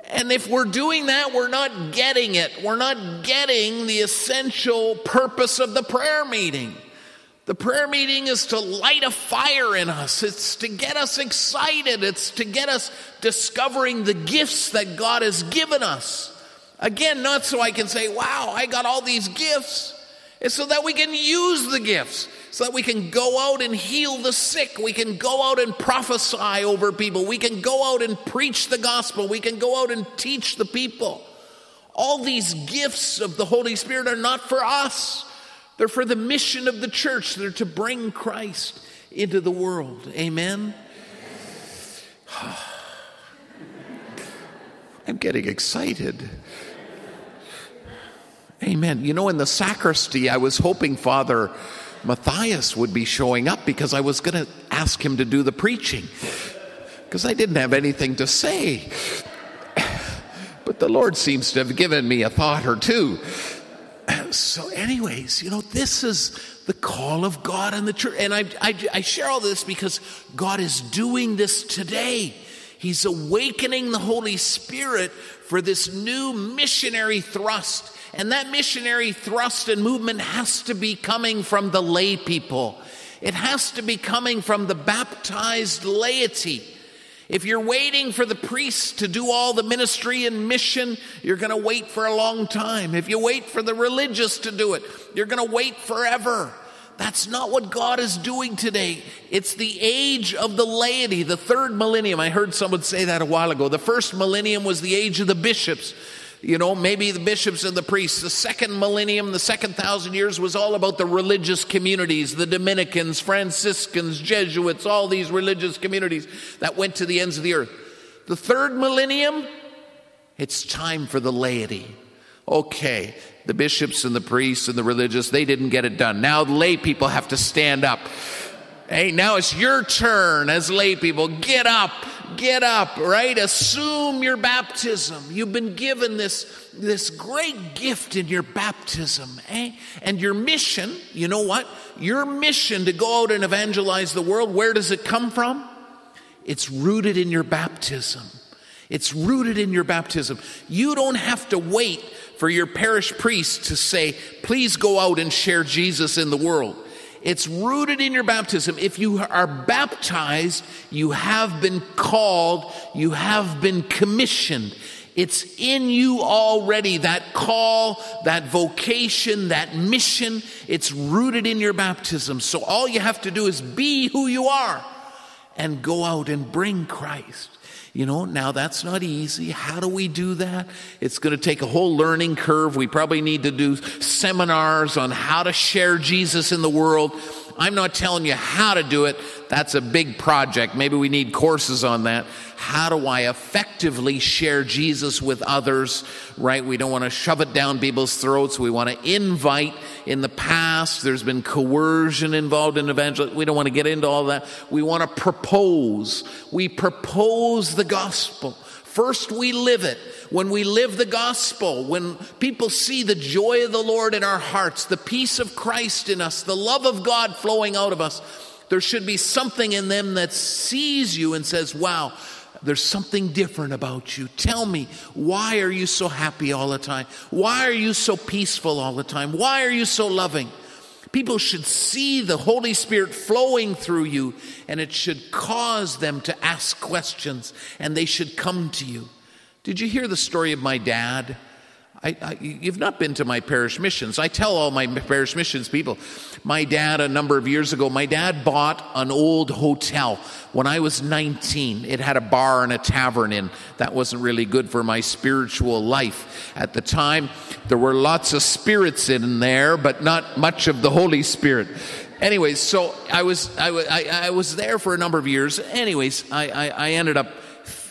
And if we're doing that, we're not getting it. We're not getting the essential purpose of the prayer meeting. The prayer meeting is to light a fire in us. It's to get us excited. It's to get us discovering the gifts that God has given us. Again, not so I can say, wow, I got all these gifts. It's so that we can use the gifts, so that we can go out and heal the sick. We can go out and prophesy over people. We can go out and preach the gospel. We can go out and teach the people. All these gifts of the Holy Spirit are not for us. They're for the mission of the church. They're to bring Christ into the world. Amen. I'm getting excited. Amen. You know, in the sacristy, I was hoping Father Matthias would be showing up because I was going to ask him to do the preaching because I didn't have anything to say. But the Lord seems to have given me a thought or two so, anyways, you know, this is the call of God in the church. And I, I, I share all this because God is doing this today. He's awakening the Holy Spirit for this new missionary thrust. And that missionary thrust and movement has to be coming from the lay people. It has to be coming from the baptized laity. If you're waiting for the priests to do all the ministry and mission, you're going to wait for a long time. If you wait for the religious to do it, you're going to wait forever. That's not what God is doing today. It's the age of the laity, the third millennium. I heard someone say that a while ago. The first millennium was the age of the bishops you know, maybe the bishops and the priests. The second millennium, the second thousand years was all about the religious communities, the Dominicans, Franciscans, Jesuits, all these religious communities that went to the ends of the earth. The third millennium, it's time for the laity. Okay, the bishops and the priests and the religious, they didn't get it done. Now lay people have to stand up. Hey, now it's your turn as lay people. Get up get up, right? Assume your baptism. You've been given this, this great gift in your baptism, eh? And your mission, you know what? Your mission to go out and evangelize the world, where does it come from? It's rooted in your baptism. It's rooted in your baptism. You don't have to wait for your parish priest to say, please go out and share Jesus in the world. It's rooted in your baptism. If you are baptized, you have been called, you have been commissioned. It's in you already, that call, that vocation, that mission. It's rooted in your baptism. So all you have to do is be who you are and go out and bring Christ. You know, now that's not easy. How do we do that? It's going to take a whole learning curve. We probably need to do seminars on how to share Jesus in the world. I'm not telling you how to do it. That's a big project. Maybe we need courses on that. How do I effectively share Jesus with others, right? We don't want to shove it down people's throats. We want to invite. In the past, there's been coercion involved in evangelism. We don't want to get into all that. We want to propose. We propose the gospel. First, we live it. When we live the gospel, when people see the joy of the Lord in our hearts, the peace of Christ in us, the love of God flowing out of us, there should be something in them that sees you and says, Wow, there's something different about you. Tell me, why are you so happy all the time? Why are you so peaceful all the time? Why are you so loving? People should see the Holy Spirit flowing through you, and it should cause them to ask questions, and they should come to you. Did you hear the story of my dad? I, I, you've not been to my parish missions. I tell all my parish missions people, my dad, a number of years ago, my dad bought an old hotel when I was 19. It had a bar and a tavern in. That wasn't really good for my spiritual life. At the time, there were lots of spirits in there, but not much of the Holy Spirit. Anyways, so I was, I, I, I was there for a number of years. Anyways, I, I, I ended up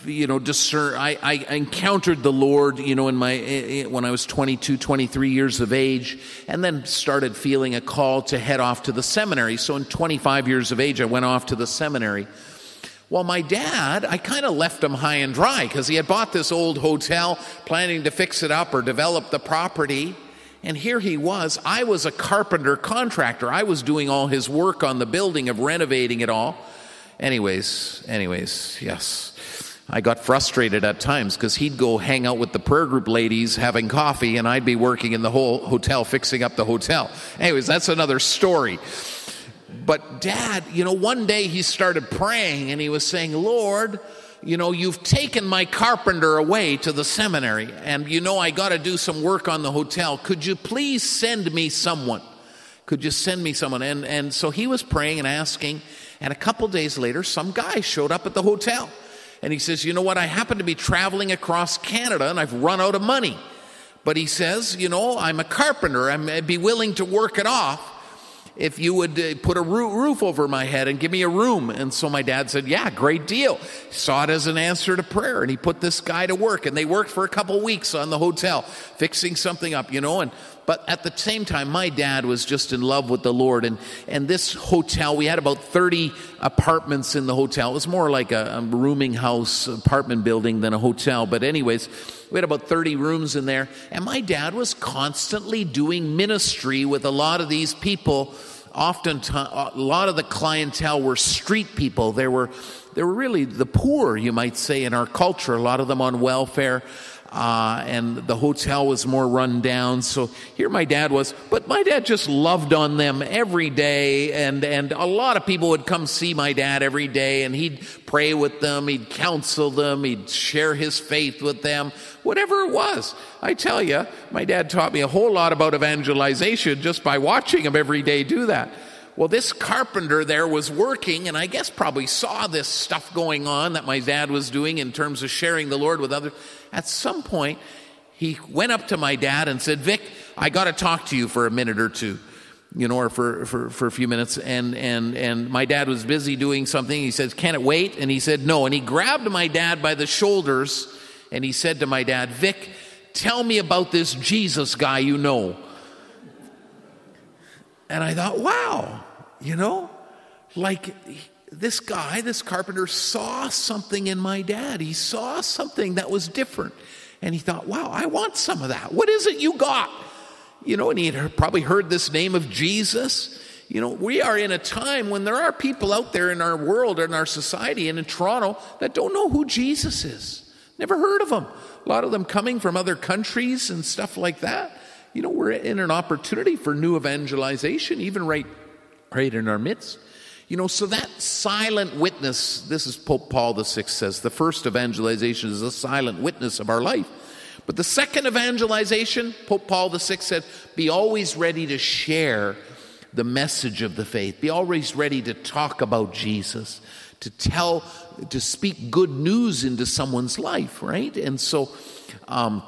you know discern I, I encountered the lord you know in my eh, when i was 22 23 years of age and then started feeling a call to head off to the seminary. So in 25 years of age i went off to the seminary. Well my dad i kind of left him high and dry because he had bought this old hotel planning to fix it up or develop the property. And here he was. I was a carpenter contractor. I was doing all his work on the building of renovating it all. Anyways anyways yes I got frustrated at times because he'd go hang out with the prayer group ladies having coffee, and I'd be working in the whole hotel fixing up the hotel. Anyways, that's another story. But dad, you know, one day he started praying and he was saying, Lord, you know, you've taken my carpenter away to the seminary, and you know, I got to do some work on the hotel. Could you please send me someone? Could you send me someone? And, and so he was praying and asking, and a couple days later, some guy showed up at the hotel. And he says, You know what? I happen to be traveling across Canada and I've run out of money. But he says, You know, I'm a carpenter. I'd be willing to work it off if you would uh, put a roof over my head and give me a room. And so my dad said, Yeah, great deal. Saw it as an answer to prayer. And he put this guy to work. And they worked for a couple weeks on the hotel, fixing something up, you know. And but at the same time, my dad was just in love with the Lord. And, and this hotel, we had about 30 apartments in the hotel. It was more like a, a rooming house apartment building than a hotel. But, anyways, we had about 30 rooms in there. And my dad was constantly doing ministry with a lot of these people. Often, a lot of the clientele were street people. They were, they were really the poor, you might say, in our culture, a lot of them on welfare uh, and the hotel was more run down. So here my dad was, but my dad just loved on them every day, and and a lot of people would come see my dad every day, and he'd pray with them, he'd counsel them, he'd share his faith with them, whatever it was. I tell you, my dad taught me a whole lot about evangelization just by watching him every day do that. Well, this carpenter there was working, and I guess probably saw this stuff going on that my dad was doing in terms of sharing the Lord with others. At some point, he went up to my dad and said, Vic, I got to talk to you for a minute or two you know, or for, for, for a few minutes. And, and, and my dad was busy doing something. He said, Can it wait? And he said, No. And he grabbed my dad by the shoulders and he said to my dad, Vic, tell me about this Jesus guy you know. And I thought, wow, you know, like this guy, this carpenter, saw something in my dad. He saw something that was different. And he thought, wow, I want some of that. What is it you got? You know, and he had probably heard this name of Jesus. You know, we are in a time when there are people out there in our world, in our society, and in Toronto that don't know who Jesus is. Never heard of him. A lot of them coming from other countries and stuff like that. You know, we're in an opportunity for new evangelization, even right, right in our midst. You know, so that silent witness, this is Pope Paul VI says, the first evangelization is a silent witness of our life. But the second evangelization, Pope Paul VI said, be always ready to share the message of the faith. Be always ready to talk about Jesus, to tell, to speak good news into someone's life, right? And so, um,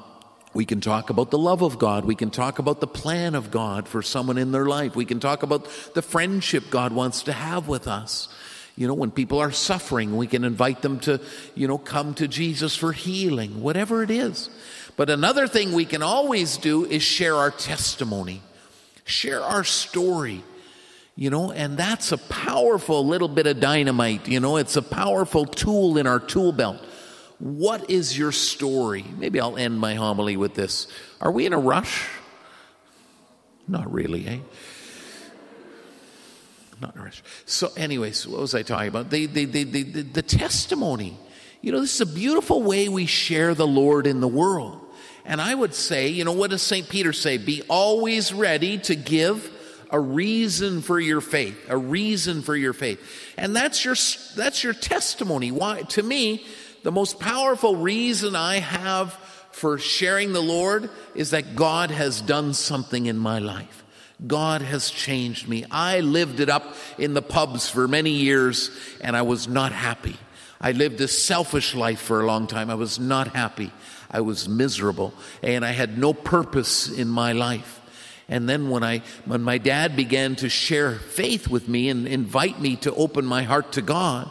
we can talk about the love of God. We can talk about the plan of God for someone in their life. We can talk about the friendship God wants to have with us. You know, when people are suffering, we can invite them to, you know, come to Jesus for healing, whatever it is. But another thing we can always do is share our testimony, share our story. You know, and that's a powerful little bit of dynamite. You know, it's a powerful tool in our tool belt. What is your story? Maybe I'll end my homily with this. Are we in a rush? Not really, eh? Not in a rush. So, anyways, what was I talking about? The, the, the, the, the testimony. You know, this is a beautiful way we share the Lord in the world. And I would say, you know, what does St. Peter say? Be always ready to give a reason for your faith, a reason for your faith. And that's your that's your testimony. Why to me, the most powerful reason I have for sharing the Lord is that God has done something in my life. God has changed me. I lived it up in the pubs for many years and I was not happy. I lived a selfish life for a long time. I was not happy. I was miserable and I had no purpose in my life. And then when I when my dad began to share faith with me and invite me to open my heart to God,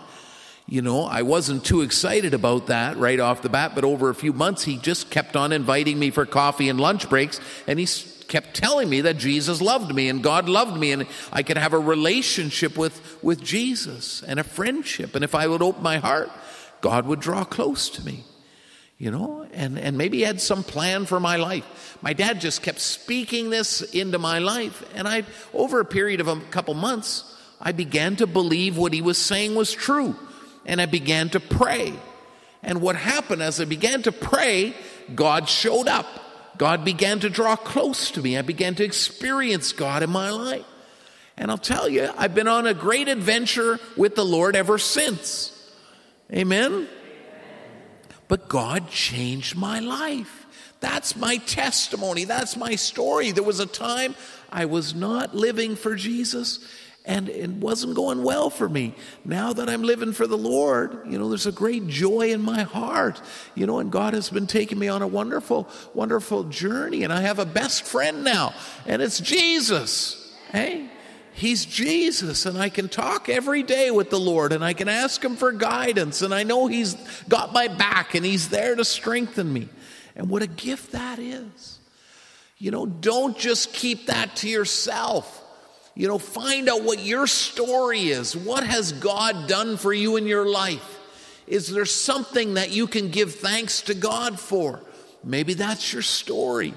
you know, I wasn't too excited about that right off the bat, but over a few months he just kept on inviting me for coffee and lunch breaks and he kept telling me that Jesus loved me and God loved me and I could have a relationship with, with Jesus and a friendship. And if I would open my heart, God would draw close to me, you know, and, and maybe he had some plan for my life. My dad just kept speaking this into my life. And I, over a period of a couple months, I began to believe what he was saying was true. And I began to pray. And what happened as I began to pray, God showed up. God began to draw close to me. I began to experience God in my life. And I'll tell you, I've been on a great adventure with the Lord ever since. Amen? But God changed my life. That's my testimony. That's my story. There was a time I was not living for Jesus and it wasn't going well for me. Now that I'm living for the Lord, you know, there's a great joy in my heart, you know, and God has been taking me on a wonderful, wonderful journey. And I have a best friend now, and it's Jesus. Hey? He's Jesus, and I can talk every day with the Lord, and I can ask Him for guidance, and I know He's got my back, and He's there to strengthen me. And what a gift that is. You know, don't just keep that to yourself. You know, find out what your story is. What has God done for you in your life? Is there something that you can give thanks to God for? Maybe that's your story.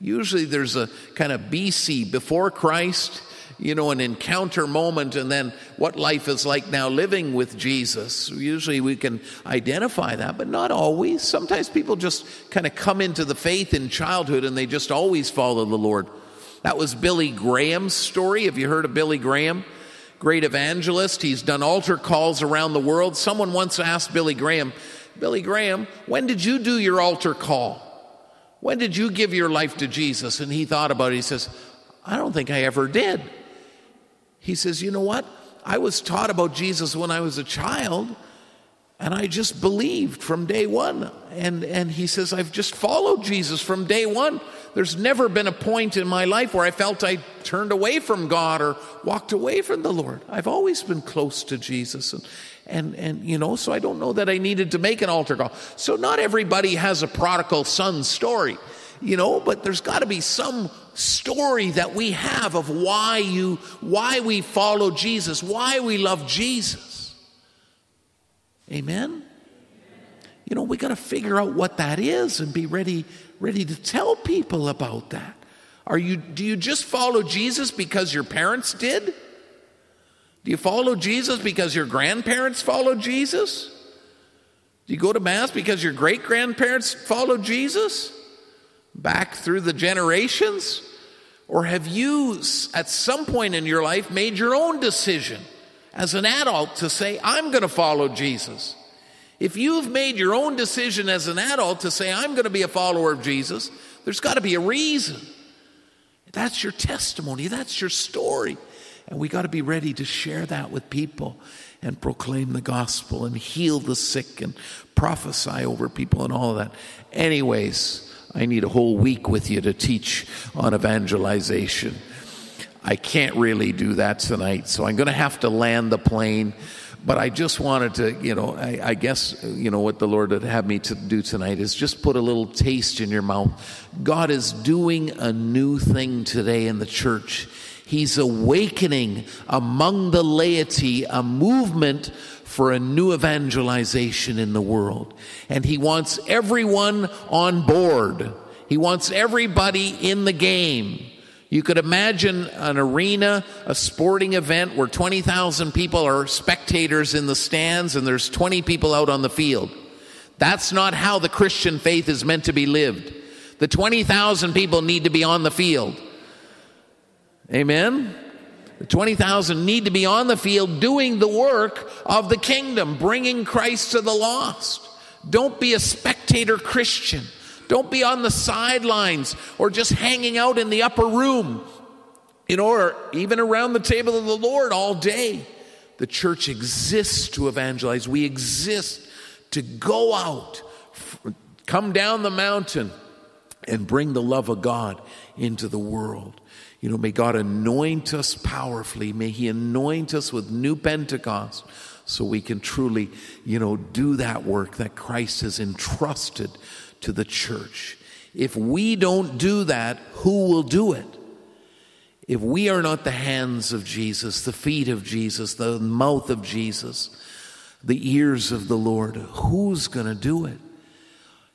Usually there's a kind of BC, before Christ, you know, an encounter moment, and then what life is like now living with Jesus. Usually we can identify that, but not always. Sometimes people just kind of come into the faith in childhood and they just always follow the Lord. That was Billy Graham's story. Have you heard of Billy Graham? Great evangelist. He's done altar calls around the world. Someone once asked Billy Graham, Billy Graham, when did you do your altar call? When did you give your life to Jesus? And he thought about it. He says, I don't think I ever did. He says, You know what? I was taught about Jesus when I was a child, and I just believed from day one. And, and he says, I've just followed Jesus from day one. There's never been a point in my life where I felt I turned away from God or walked away from the Lord. I've always been close to Jesus. And, and, and you know, so I don't know that I needed to make an altar call. So not everybody has a prodigal son story, you know, but there's got to be some story that we have of why you, why we follow Jesus, why we love Jesus. Amen? You know, we got to figure out what that is and be ready ready to tell people about that. Are you do you just follow Jesus because your parents did? Do you follow Jesus because your grandparents followed Jesus? Do you go to mass because your great grandparents followed Jesus? Back through the generations? Or have you, at some point in your life, made your own decision as an adult to say, I'm going to follow Jesus? If you've made your own decision as an adult to say, I'm going to be a follower of Jesus, there's got to be a reason. That's your testimony, that's your story. And we got to be ready to share that with people and proclaim the gospel and heal the sick and prophesy over people and all of that. Anyways, I need a whole week with you to teach on evangelization. I can't really do that tonight, so I'm going to have to land the plane. But I just wanted to, you know, I, I, guess, you know, what the Lord would have me to do tonight is just put a little taste in your mouth. God is doing a new thing today in the church. He's awakening among the laity a movement for a new evangelization in the world. And He wants everyone on board. He wants everybody in the game. You could imagine an arena, a sporting event where 20,000 people are spectators in the stands and there's 20 people out on the field. That's not how the Christian faith is meant to be lived. The 20,000 people need to be on the field. Amen? The 20,000 need to be on the field doing the work of the kingdom, bringing Christ to the lost. Don't be a spectator Christian. Don't be on the sidelines or just hanging out in the upper room, you know, or even around the table of the Lord all day. The church exists to evangelize. We exist to go out, come down the mountain, and bring the love of God into the world. You know, may God anoint us powerfully. May He anoint us with new Pentecost so we can truly, you know, do that work that Christ has entrusted to the church. If we don't do that, who will do it? If we are not the hands of Jesus, the feet of Jesus, the mouth of Jesus, the ears of the Lord, who's going to do it?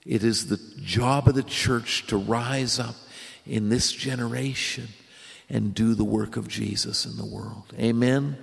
It is the job of the church to rise up in this generation and do the work of Jesus in the world. Amen.